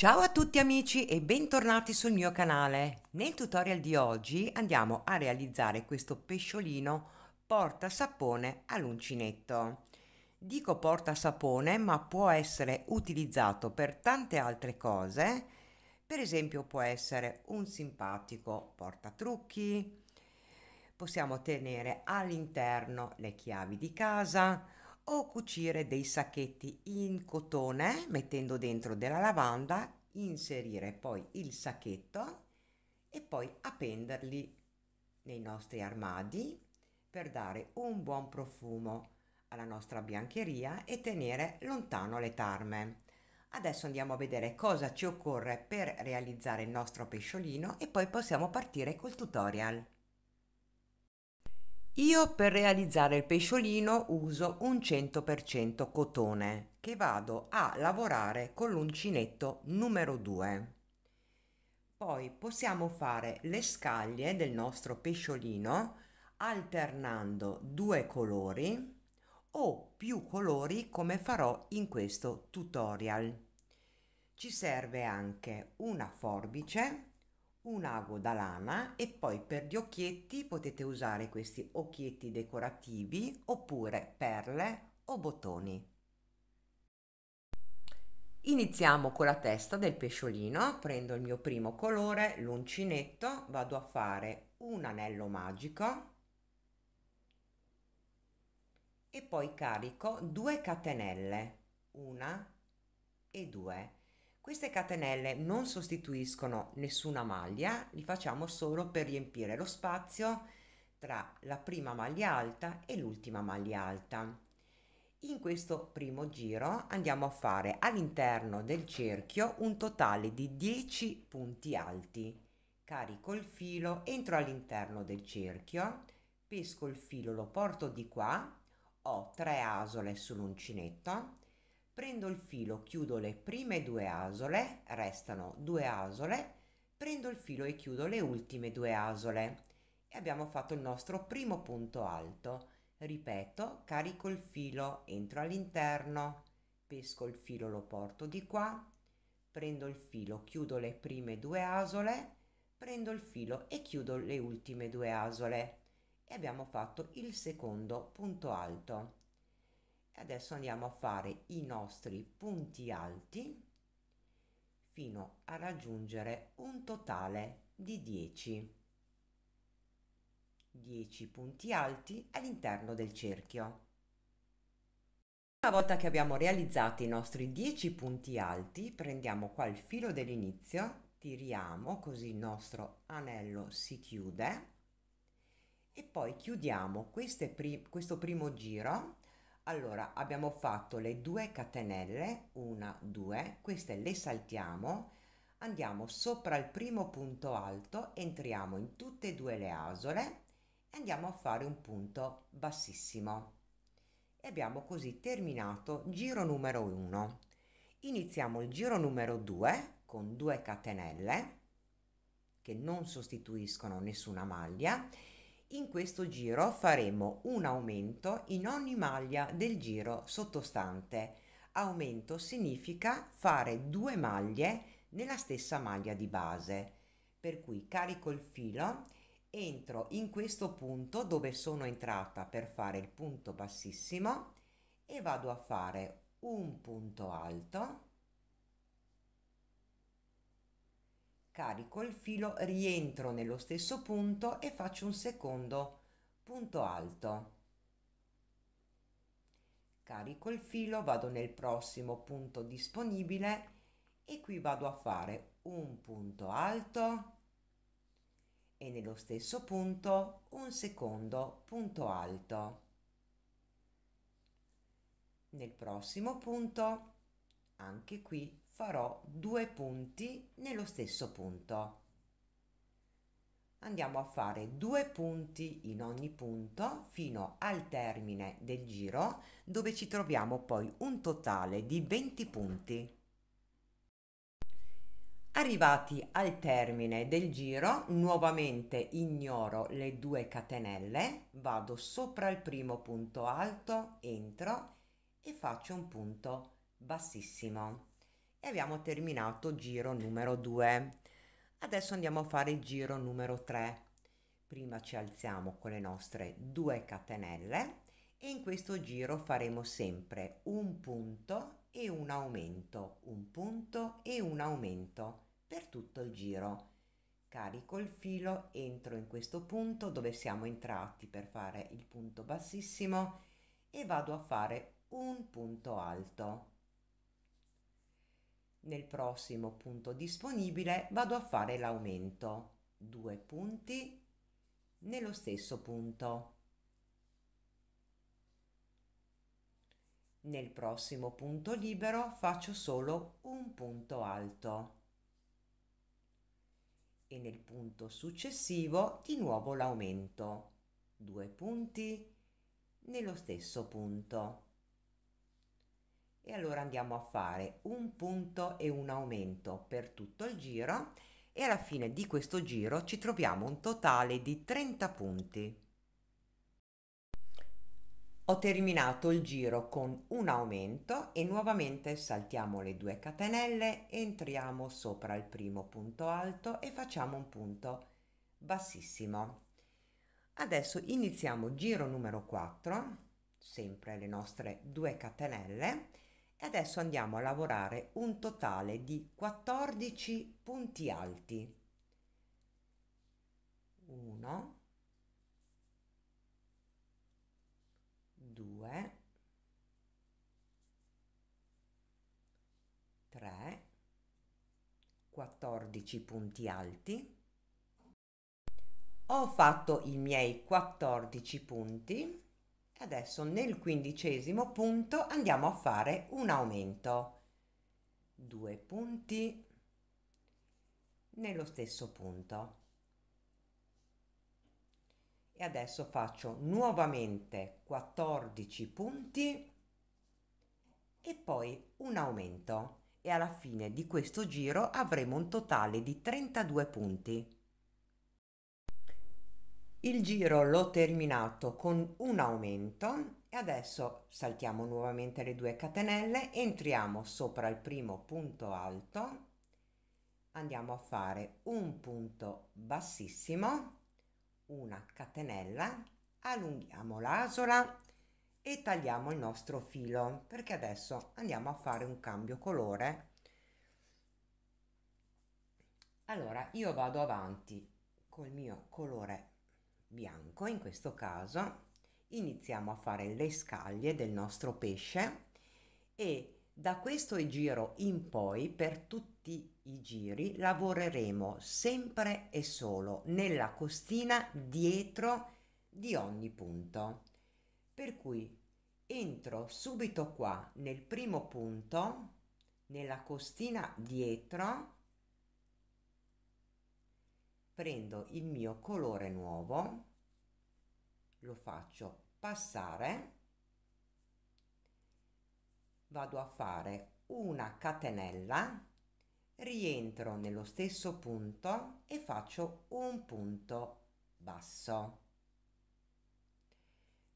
Ciao a tutti amici e bentornati sul mio canale. Nel tutorial di oggi andiamo a realizzare questo pesciolino porta sapone all'uncinetto. Dico porta sapone ma può essere utilizzato per tante altre cose. Per esempio può essere un simpatico portatrucchi. Possiamo tenere all'interno le chiavi di casa o cucire dei sacchetti in cotone mettendo dentro della lavanda, inserire poi il sacchetto e poi appenderli nei nostri armadi per dare un buon profumo alla nostra biancheria e tenere lontano le tarme. Adesso andiamo a vedere cosa ci occorre per realizzare il nostro pesciolino e poi possiamo partire col tutorial. Io per realizzare il pesciolino uso un 100% cotone che vado a lavorare con l'uncinetto numero 2. Poi possiamo fare le scaglie del nostro pesciolino alternando due colori o più colori come farò in questo tutorial. Ci serve anche una forbice un ago da lana e poi per gli occhietti potete usare questi occhietti decorativi oppure perle o bottoni. Iniziamo con la testa del pesciolino, prendo il mio primo colore, l'uncinetto, vado a fare un anello magico. E poi carico due catenelle, una e due queste catenelle non sostituiscono nessuna maglia, li facciamo solo per riempire lo spazio tra la prima maglia alta e l'ultima maglia alta. In questo primo giro andiamo a fare all'interno del cerchio un totale di 10 punti alti. Carico il filo, entro all'interno del cerchio, pesco il filo, lo porto di qua, ho tre asole sull'uncinetto, prendo il filo, chiudo le prime due asole, restano due asole, prendo il filo e chiudo le ultime due asole. E abbiamo fatto il nostro primo punto alto. Ripeto, carico il filo, entro all'interno, pesco il filo, lo porto di qua, prendo il filo, chiudo le prime due asole, prendo il filo e chiudo le ultime due asole. E abbiamo fatto il secondo punto alto adesso andiamo a fare i nostri punti alti fino a raggiungere un totale di 10 10 punti alti all'interno del cerchio. Una volta che abbiamo realizzato i nostri 10 punti alti prendiamo qua il filo dell'inizio tiriamo così il nostro anello si chiude. E poi chiudiamo pri questo primo giro allora abbiamo fatto le due catenelle una due queste le saltiamo andiamo sopra il primo punto alto entriamo in tutte e due le asole e andiamo a fare un punto bassissimo. E abbiamo così terminato giro numero 1 iniziamo il giro numero 2 con 2 catenelle che non sostituiscono nessuna maglia in questo giro faremo un aumento in ogni maglia del giro sottostante. Aumento significa fare due maglie nella stessa maglia di base. Per cui carico il filo, entro in questo punto dove sono entrata per fare il punto bassissimo e vado a fare un punto alto carico il filo, rientro nello stesso punto e faccio un secondo punto alto. Carico il filo, vado nel prossimo punto disponibile e qui vado a fare un punto alto e nello stesso punto un secondo punto alto. Nel prossimo punto, anche qui farò due punti nello stesso punto. Andiamo a fare due punti in ogni punto fino al termine del giro dove ci troviamo poi un totale di 20 punti. Arrivati al termine del giro, nuovamente ignoro le due catenelle, vado sopra il primo punto alto, entro e faccio un punto bassissimo e abbiamo terminato giro numero 2. Adesso andiamo a fare il giro numero 3. Prima ci alziamo con le nostre 2 catenelle e in questo giro faremo sempre un punto e un aumento, un punto e un aumento per tutto il giro. Carico il filo, entro in questo punto dove siamo entrati per fare il punto bassissimo e vado a fare un punto alto nel prossimo punto disponibile vado a fare l'aumento. Due punti nello stesso punto. Nel prossimo punto libero faccio solo un punto alto. E nel punto successivo di nuovo l'aumento. Due punti nello stesso punto e allora andiamo a fare un punto e un aumento per tutto il giro e alla fine di questo giro ci troviamo un totale di 30 punti. Ho terminato il giro con un aumento e nuovamente saltiamo le due catenelle, entriamo sopra il primo punto alto e facciamo un punto bassissimo. Adesso iniziamo giro numero 4, sempre le nostre due catenelle e adesso andiamo a lavorare un totale di 14 punti alti. 1 2 3 14 punti alti. Ho fatto i miei 14 punti Adesso nel quindicesimo punto andiamo a fare un aumento. Due punti nello stesso punto. E adesso faccio nuovamente 14 punti e poi un aumento. E alla fine di questo giro avremo un totale di 32 punti. Il giro l'ho terminato con un aumento e adesso saltiamo nuovamente le due catenelle, entriamo sopra il primo punto alto, andiamo a fare un punto bassissimo, una catenella, allunghiamo l'asola e tagliamo il nostro filo perché adesso andiamo a fare un cambio colore. Allora io vado avanti col mio colore bianco. In questo caso iniziamo a fare le scaglie del nostro pesce e da questo giro in poi per tutti i giri lavoreremo sempre e solo nella costina dietro di ogni punto. Per cui entro subito qua nel primo punto nella costina dietro prendo il mio colore nuovo lo faccio passare vado a fare una catenella rientro nello stesso punto e faccio un punto basso.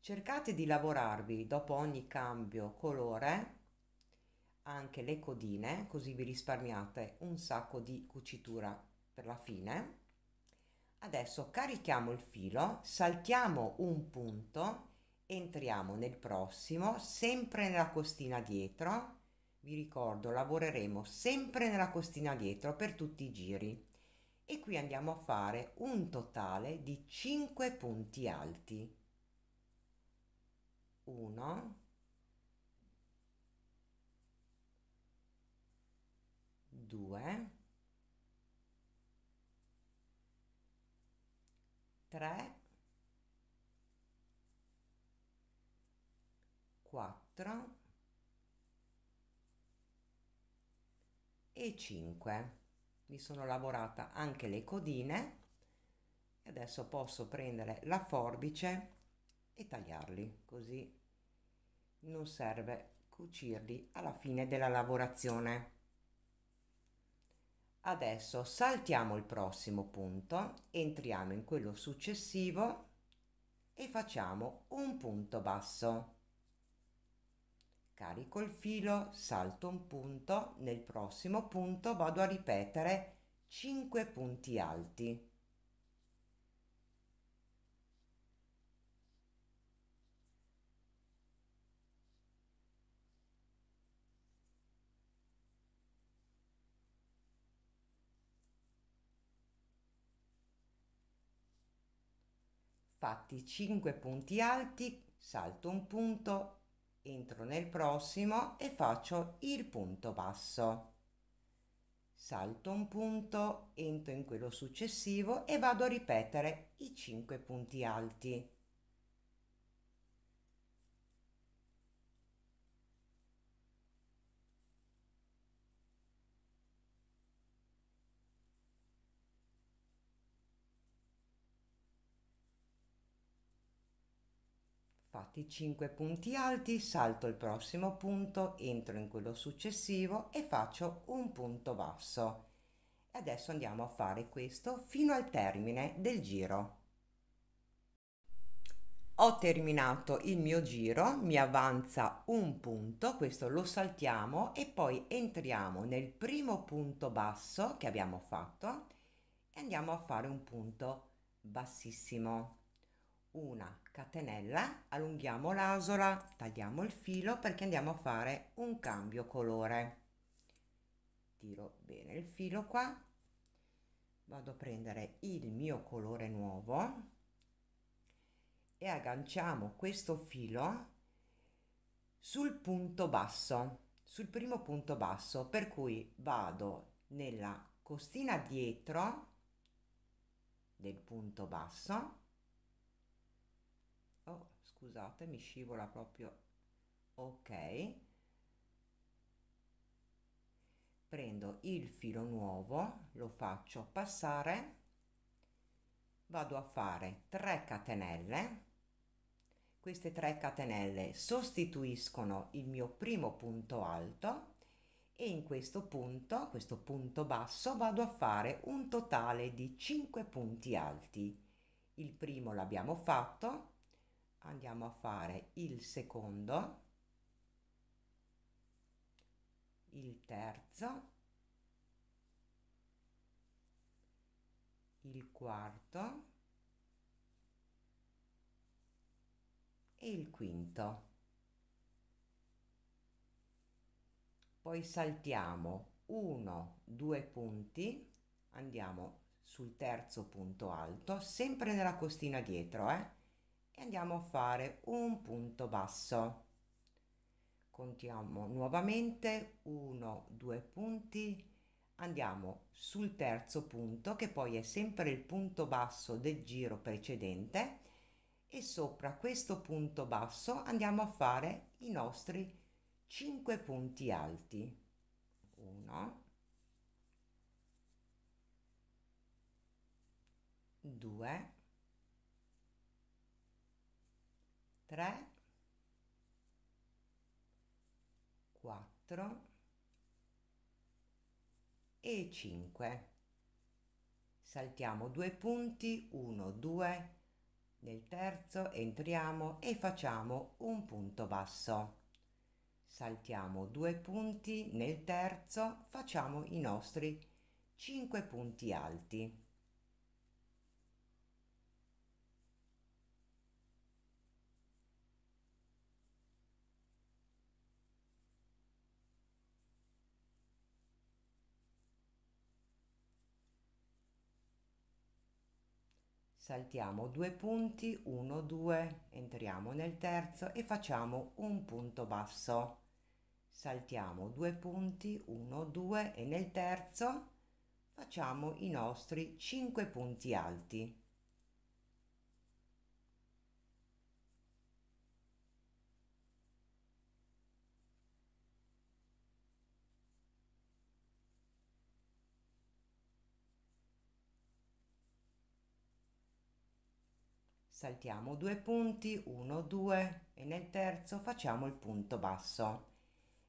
Cercate di lavorarvi dopo ogni cambio colore anche le codine così vi risparmiate un sacco di cucitura per la fine Adesso carichiamo il filo, saltiamo un punto, entriamo nel prossimo, sempre nella costina dietro. Vi ricordo, lavoreremo sempre nella costina dietro per tutti i giri. E qui andiamo a fare un totale di 5 punti alti. 1 2 3 4 e 5 mi sono lavorata anche le codine e adesso posso prendere la forbice e tagliarli così non serve cucirli alla fine della lavorazione Adesso saltiamo il prossimo punto, entriamo in quello successivo e facciamo un punto basso. carico il filo, salto un punto, nel prossimo punto vado a ripetere 5 punti alti. Fatti 5 punti alti, salto un punto, entro nel prossimo e faccio il punto basso. Salto un punto, entro in quello successivo e vado a ripetere i 5 punti alti. Fatti 5 punti alti, salto il prossimo punto, entro in quello successivo e faccio un punto basso. Adesso andiamo a fare questo fino al termine del giro. Ho terminato il mio giro, mi avanza un punto, questo lo saltiamo e poi entriamo nel primo punto basso che abbiamo fatto e andiamo a fare un punto bassissimo una catenella, allunghiamo l'asola, tagliamo il filo perché andiamo a fare un cambio colore. Tiro bene il filo qua, vado a prendere il mio colore nuovo e agganciamo questo filo sul punto basso, sul primo punto basso, per cui vado nella costina dietro del punto basso scusate mi scivola proprio. Ok. Prendo il filo nuovo lo faccio passare. Vado a fare 3 catenelle. Queste 3 catenelle sostituiscono il mio primo punto alto e in questo punto questo punto basso vado a fare un totale di 5 punti alti. Il primo l'abbiamo fatto andiamo a fare il secondo il terzo il quarto e il quinto. Poi saltiamo uno due punti andiamo sul terzo punto alto sempre nella costina dietro eh e andiamo a fare un punto basso. Contiamo nuovamente 1 2 punti. Andiamo sul terzo punto che poi è sempre il punto basso del giro precedente. E sopra questo punto basso andiamo a fare i nostri 5 punti alti. 1 2 3 4 e 5 saltiamo due punti 1 2 nel terzo entriamo e facciamo un punto basso. Saltiamo due punti nel terzo facciamo i nostri 5 punti alti saltiamo due punti 1 2 entriamo nel terzo e facciamo un punto basso. Saltiamo due punti 1 2 e nel terzo facciamo i nostri 5 punti alti saltiamo due punti 1 2 e nel terzo facciamo il punto basso.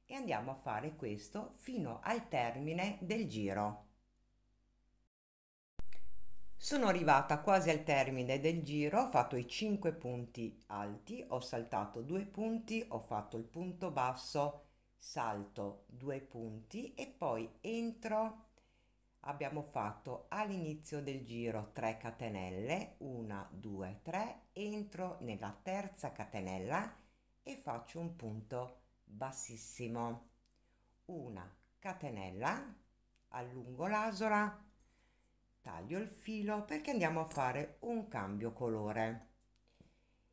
E andiamo a fare questo fino al termine del giro. Sono arrivata quasi al termine del giro, ho fatto i 5 punti alti, ho saltato due punti, ho fatto il punto basso, salto due punti e poi entro abbiamo fatto all'inizio del giro 3 catenelle 1 2 3 entro nella terza catenella e faccio un punto bassissimo. Una catenella allungo l'asola taglio il filo perché andiamo a fare un cambio colore.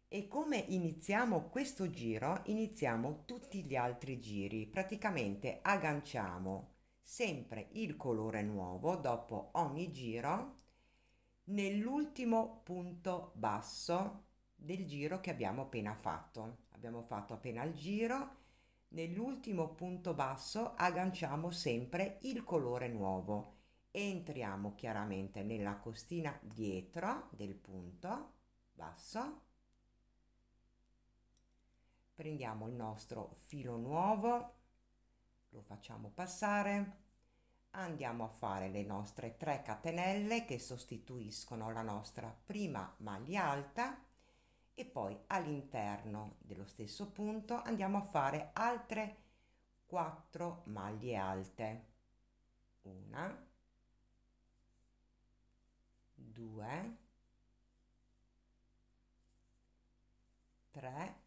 E come iniziamo questo giro iniziamo tutti gli altri giri. Praticamente agganciamo sempre il colore nuovo dopo ogni giro nell'ultimo punto basso del giro che abbiamo appena fatto. Abbiamo fatto appena il giro, nell'ultimo punto basso agganciamo sempre il colore nuovo. Entriamo chiaramente nella costina dietro del punto basso. Prendiamo il nostro filo nuovo lo facciamo passare. Andiamo a fare le nostre 3 catenelle che sostituiscono la nostra prima maglia alta e poi all'interno dello stesso punto andiamo a fare altre 4 maglie alte. Una due tre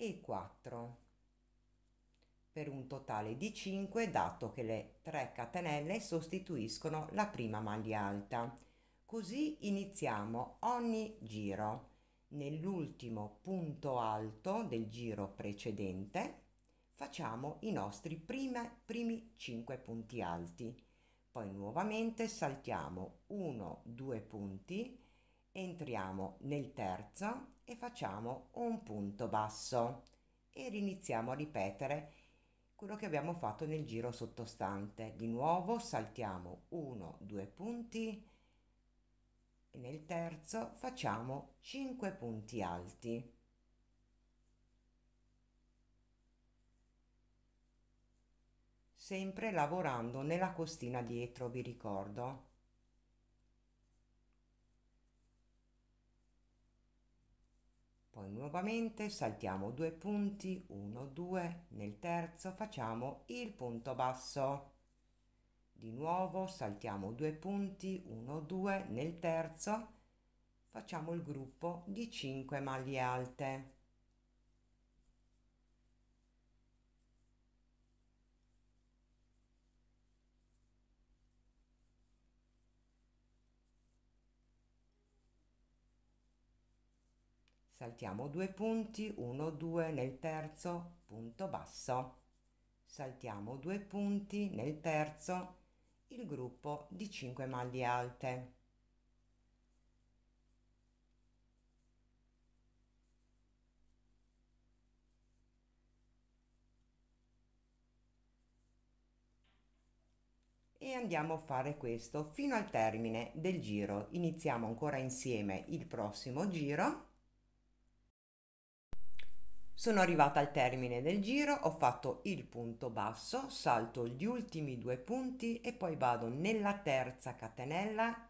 e 4 per un totale di 5 dato che le 3 catenelle sostituiscono la prima maglia alta. Così iniziamo ogni giro. Nell'ultimo punto alto del giro precedente facciamo i nostri prime, primi 5 punti alti. Poi nuovamente saltiamo 1, 2 punti, entriamo nel terzo e facciamo un punto basso e riniziamo a ripetere quello che abbiamo fatto nel giro sottostante. Di nuovo saltiamo 1, 2 punti e nel terzo facciamo 5 punti alti. Sempre lavorando nella costina dietro, vi ricordo. Poi nuovamente saltiamo due punti 1 2 nel terzo facciamo il punto basso. Di nuovo saltiamo due punti 1 2 nel terzo facciamo il gruppo di 5 maglie alte saltiamo due punti 1 2 nel terzo punto basso. Saltiamo due punti nel terzo il gruppo di 5 maglie alte. E andiamo a fare questo fino al termine del giro. Iniziamo ancora insieme il prossimo giro sono arrivata al termine del giro, ho fatto il punto basso, salto gli ultimi due punti e poi vado nella terza catenella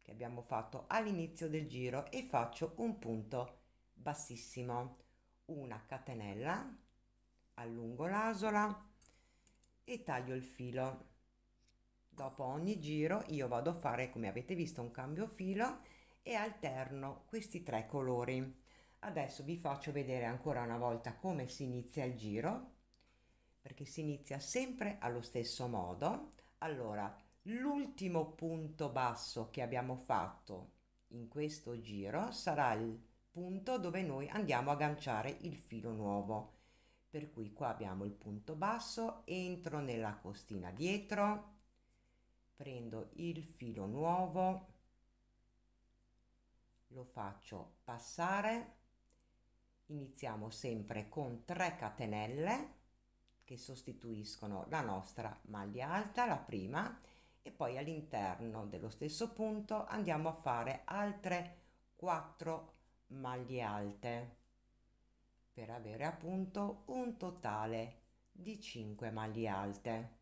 che abbiamo fatto all'inizio del giro e faccio un punto bassissimo, una catenella, allungo l'asola e taglio il filo. Dopo ogni giro io vado a fare, come avete visto, un cambio filo e alterno questi tre colori Adesso vi faccio vedere ancora una volta come si inizia il giro, perché si inizia sempre allo stesso modo. Allora, l'ultimo punto basso che abbiamo fatto in questo giro sarà il punto dove noi andiamo a agganciare il filo nuovo. Per cui qua abbiamo il punto basso, entro nella costina dietro, prendo il filo nuovo, lo faccio passare iniziamo sempre con 3 catenelle che sostituiscono la nostra maglia alta la prima e poi all'interno dello stesso punto andiamo a fare altre 4 maglie alte per avere appunto un totale di 5 maglie alte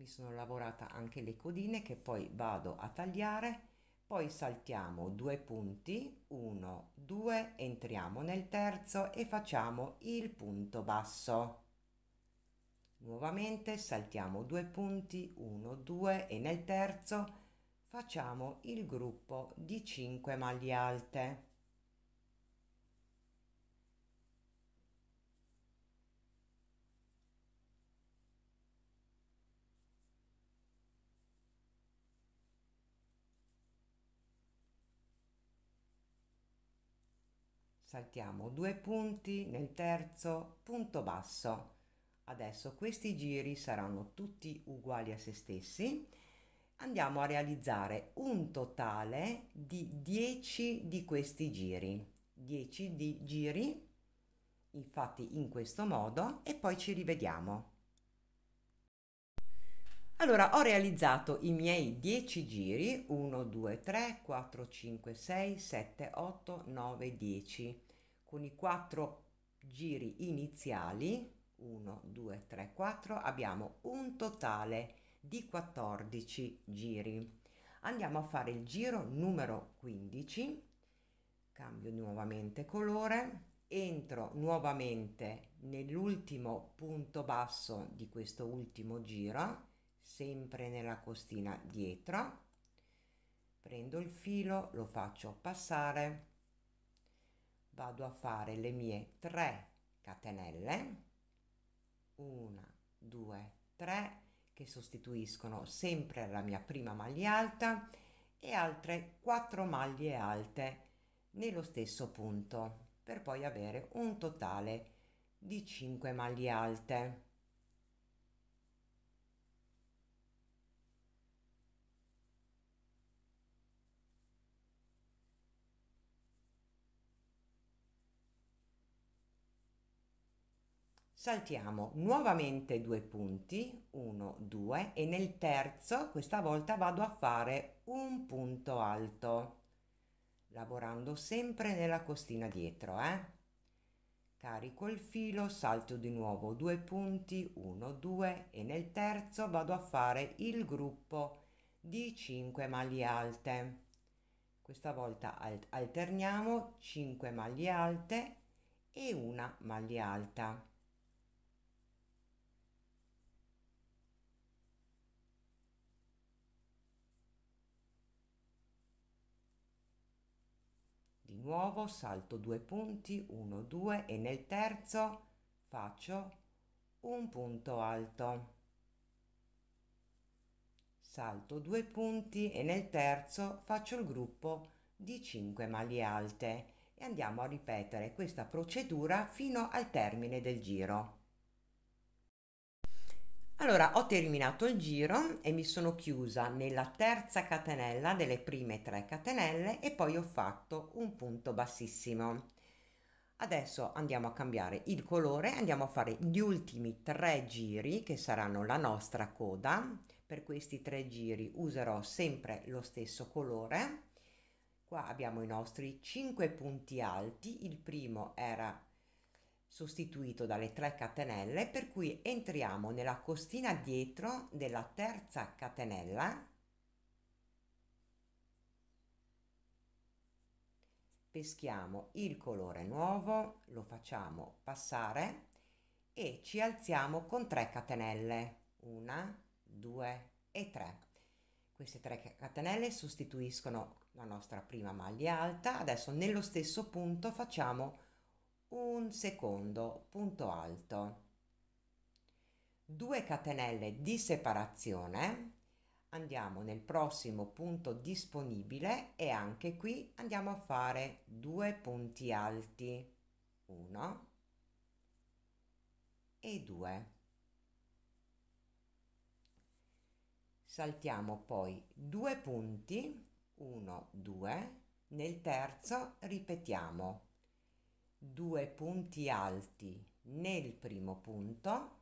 mi sono lavorata anche le codine che poi vado a tagliare. Poi saltiamo due punti 1 2 entriamo nel terzo e facciamo il punto basso. Nuovamente saltiamo due punti 1 2 e nel terzo facciamo il gruppo di 5 maglie alte saltiamo due punti nel terzo punto basso. Adesso questi giri saranno tutti uguali a se stessi. Andiamo a realizzare un totale di 10 di questi giri. 10 di giri infatti in questo modo e poi ci rivediamo allora ho realizzato i miei 10 giri 1 2 3 4 5 6 7 8 9 10 con i 4 giri iniziali 1 2 3 4 abbiamo un totale di 14 giri. Andiamo a fare il giro numero 15 cambio nuovamente colore entro nuovamente nell'ultimo punto basso di questo ultimo giro sempre nella costina dietro. Prendo il filo lo faccio passare. Vado a fare le mie 3 catenelle. 1 2 3 che sostituiscono sempre la mia prima maglia alta e altre 4 maglie alte nello stesso punto per poi avere un totale di 5 maglie alte saltiamo nuovamente due punti 1 2 e nel terzo questa volta vado a fare un punto alto lavorando sempre nella costina dietro eh? carico il filo salto di nuovo due punti 1 2 e nel terzo vado a fare il gruppo di 5 maglie alte questa volta alterniamo 5 maglie alte e una maglia alta nuovo salto due punti 1 2 e nel terzo faccio un punto alto. Salto due punti e nel terzo faccio il gruppo di 5 maglie alte. E andiamo a ripetere questa procedura fino al termine del giro allora ho terminato il giro e mi sono chiusa nella terza catenella delle prime tre catenelle e poi ho fatto un punto bassissimo. Adesso andiamo a cambiare il colore andiamo a fare gli ultimi tre giri che saranno la nostra coda. Per questi tre giri userò sempre lo stesso colore. Qua abbiamo i nostri 5 punti alti il primo era sostituito dalle 3 catenelle per cui entriamo nella costina dietro della terza catenella. Peschiamo il colore nuovo lo facciamo passare e ci alziamo con 3 catenelle. Una due e tre. Queste 3 catenelle sostituiscono la nostra prima maglia alta. Adesso nello stesso punto facciamo un secondo punto alto. 2 catenelle di separazione. Andiamo nel prossimo punto disponibile e anche qui andiamo a fare due punti alti. 1 e 2 saltiamo poi due punti. 1 2 nel terzo ripetiamo due punti alti nel primo punto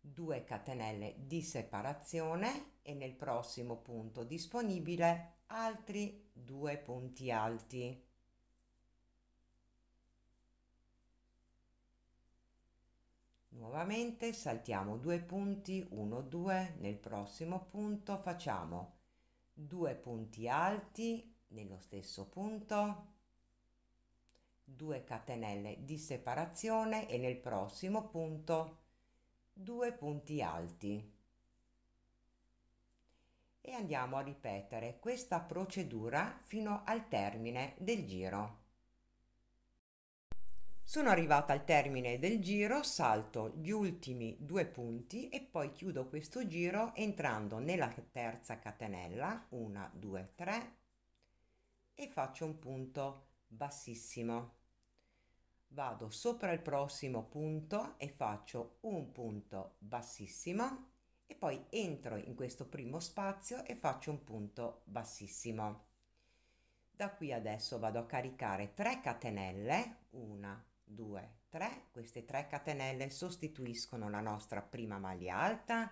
2 catenelle di separazione e nel prossimo punto disponibile altri due punti alti. Nuovamente saltiamo due punti 1 2 nel prossimo punto facciamo due punti alti nello stesso punto 2 catenelle di separazione e nel prossimo punto 2 punti alti e andiamo a ripetere questa procedura fino al termine del giro. Sono arrivata al termine del giro, salto gli ultimi due punti e poi chiudo questo giro entrando nella terza catenella, 1, 2, 3 e faccio un punto bassissimo. Vado sopra il prossimo punto e faccio un punto bassissimo e poi entro in questo primo spazio e faccio un punto bassissimo. Da qui adesso vado a caricare 3 catenelle, 1, 2, 3, queste 3 catenelle sostituiscono la nostra prima maglia alta,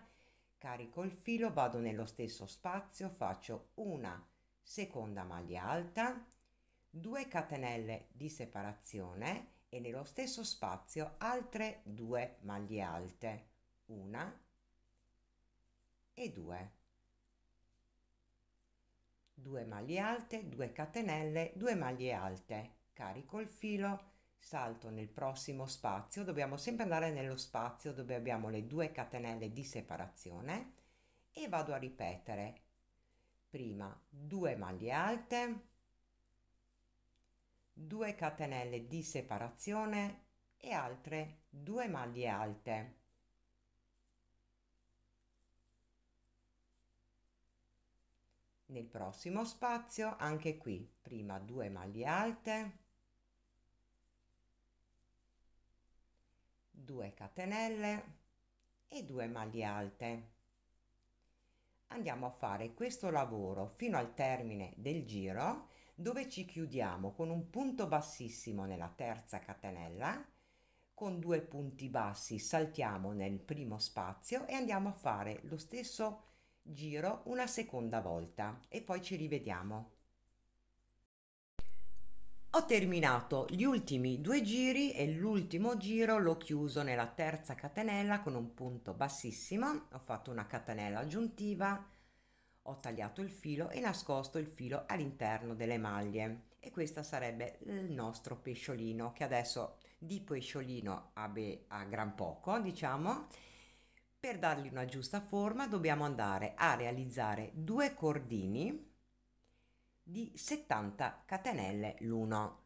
carico il filo, vado nello stesso spazio, faccio una seconda maglia alta, 2 catenelle di separazione e nello stesso spazio altre 2 maglie alte, una e 2. 2 maglie alte, 2 catenelle, 2 maglie alte, carico il filo, salto nel prossimo spazio, dobbiamo sempre andare nello spazio dove abbiamo le due catenelle di separazione e vado a ripetere. Prima 2 maglie alte, 2 catenelle di separazione e altre 2 maglie alte. Nel prossimo spazio anche qui prima 2 maglie alte, 2 catenelle e 2 maglie alte. Andiamo a fare questo lavoro fino al termine del giro dove ci chiudiamo con un punto bassissimo nella terza catenella, con due punti bassi saltiamo nel primo spazio e andiamo a fare lo stesso giro una seconda volta e poi ci rivediamo. Ho terminato gli ultimi due giri e l'ultimo giro l'ho chiuso nella terza catenella con un punto bassissimo, ho fatto una catenella aggiuntiva, ho tagliato il filo e nascosto il filo all'interno delle maglie e questo sarebbe il nostro pesciolino che adesso di pesciolino ha, a gran poco diciamo per dargli una giusta forma dobbiamo andare a realizzare due cordini di 70 catenelle l'uno.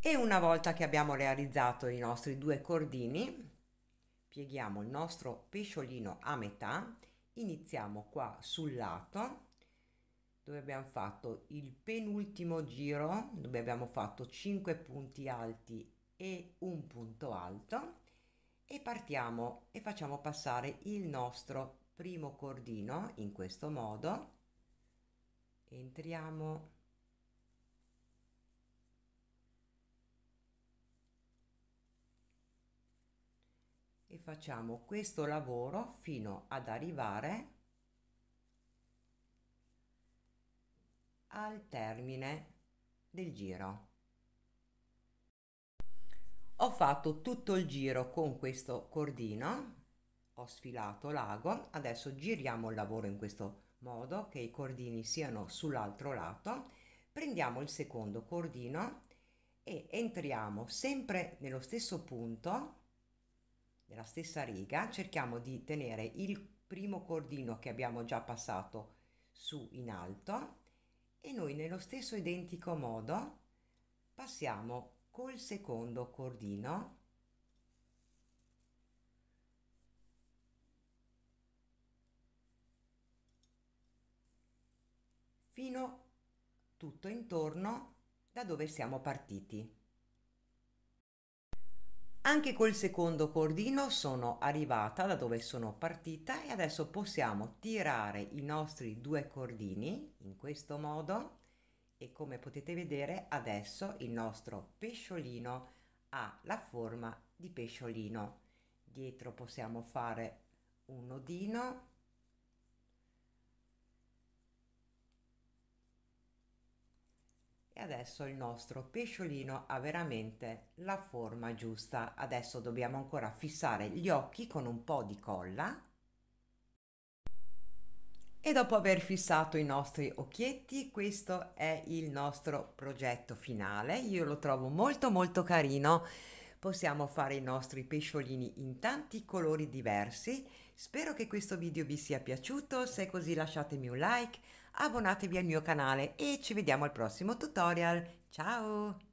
E una volta che abbiamo realizzato i nostri due cordini, pieghiamo il nostro pesciolino a metà, iniziamo qua sul lato dove abbiamo fatto il penultimo giro, dove abbiamo fatto 5 punti alti e un punto alto e partiamo e facciamo passare il nostro primo cordino in questo modo. Entriamo facciamo questo lavoro fino ad arrivare al termine del giro. Ho fatto tutto il giro con questo cordino ho sfilato l'ago adesso giriamo il lavoro in questo modo che i cordini siano sull'altro lato. Prendiamo il secondo cordino e entriamo sempre nello stesso punto nella stessa riga cerchiamo di tenere il primo cordino che abbiamo già passato su in alto e noi nello stesso identico modo passiamo col secondo cordino fino tutto intorno da dove siamo partiti. Anche col secondo cordino sono arrivata da dove sono partita e adesso possiamo tirare i nostri due cordini in questo modo e come potete vedere adesso il nostro pesciolino ha la forma di pesciolino. Dietro possiamo fare un nodino adesso il nostro pesciolino ha veramente la forma giusta. Adesso dobbiamo ancora fissare gli occhi con un po di colla. E dopo aver fissato i nostri occhietti questo è il nostro progetto finale. Io lo trovo molto molto carino. Possiamo fare i nostri pesciolini in tanti colori diversi. Spero che questo video vi sia piaciuto. Se è così lasciatemi un like abbonatevi al mio canale e ci vediamo al prossimo tutorial. Ciao